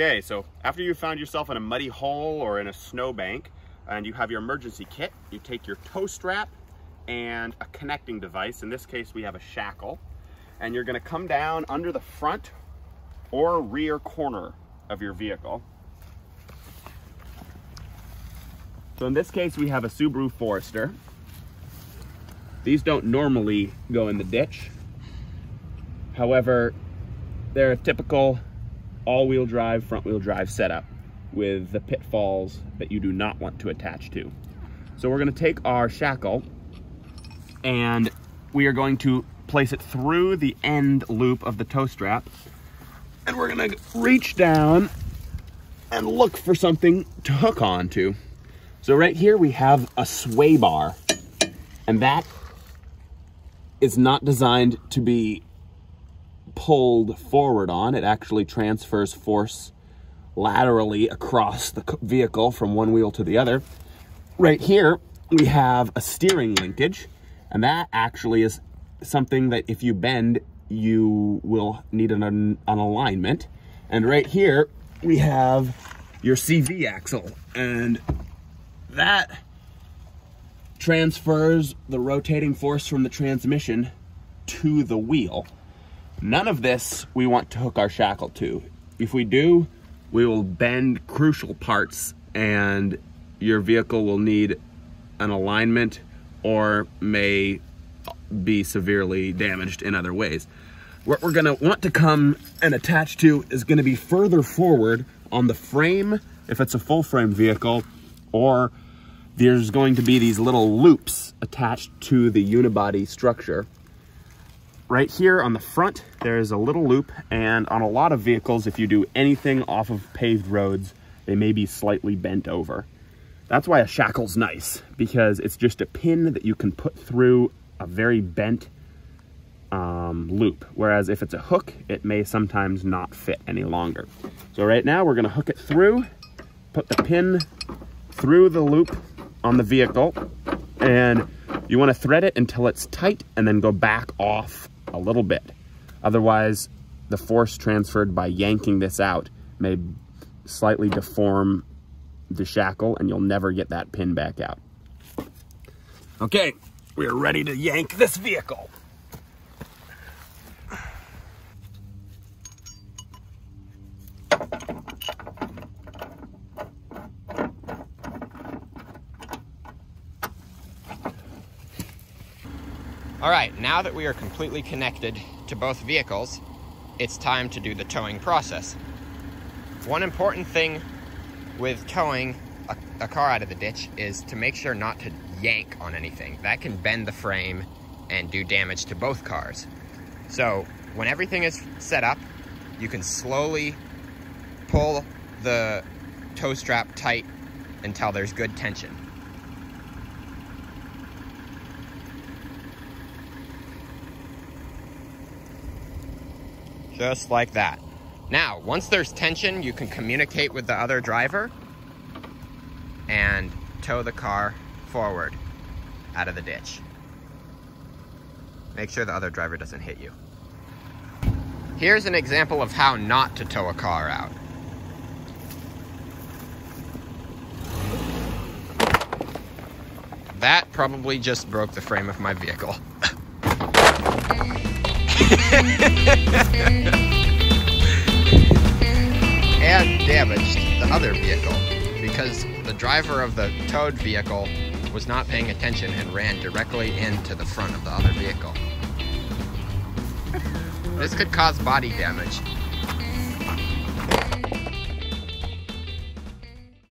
Okay, so after you found yourself in a muddy hole or in a snowbank and you have your emergency kit, you take your tow strap and a connecting device. In this case, we have a shackle. And you're gonna come down under the front or rear corner of your vehicle. So in this case, we have a Subaru Forester. These don't normally go in the ditch. However, they're a typical all-wheel drive, front-wheel drive setup with the pitfalls that you do not want to attach to. So we're gonna take our shackle and we are going to place it through the end loop of the tow strap and we're gonna reach down and look for something to hook onto. So right here we have a sway bar and that is not designed to be pulled forward on. It actually transfers force laterally across the vehicle from one wheel to the other. Right here, we have a steering linkage, and that actually is something that if you bend, you will need an, an alignment. And right here, we have your CV axle, and that transfers the rotating force from the transmission to the wheel. None of this we want to hook our shackle to. If we do, we will bend crucial parts and your vehicle will need an alignment or may be severely damaged in other ways. What we're gonna want to come and attach to is gonna be further forward on the frame, if it's a full frame vehicle, or there's going to be these little loops attached to the unibody structure. Right here on the front, there is a little loop, and on a lot of vehicles, if you do anything off of paved roads, they may be slightly bent over. That's why a shackle's nice, because it's just a pin that you can put through a very bent um, loop. Whereas if it's a hook, it may sometimes not fit any longer. So right now we're gonna hook it through, put the pin through the loop on the vehicle, and you wanna thread it until it's tight and then go back off a little bit. Otherwise, the force transferred by yanking this out may slightly deform the shackle and you'll never get that pin back out. Okay, we're ready to yank this vehicle. All right, now that we are completely connected to both vehicles, it's time to do the towing process. One important thing with towing a, a, car out of the ditch is to make sure not to yank on anything. That can bend the frame and do damage to both cars. So when everything is set up, you can slowly pull the tow strap tight until there's good tension. Just like that. Now, once there's tension, you can communicate with the other driver and tow the car forward out of the ditch. Make sure the other driver doesn't hit you. Here's an example of how not to tow a car out. That probably just broke the frame of my vehicle. and damaged the other vehicle because the driver of the towed vehicle was not paying attention and ran directly into the front of the other vehicle. This could cause body damage.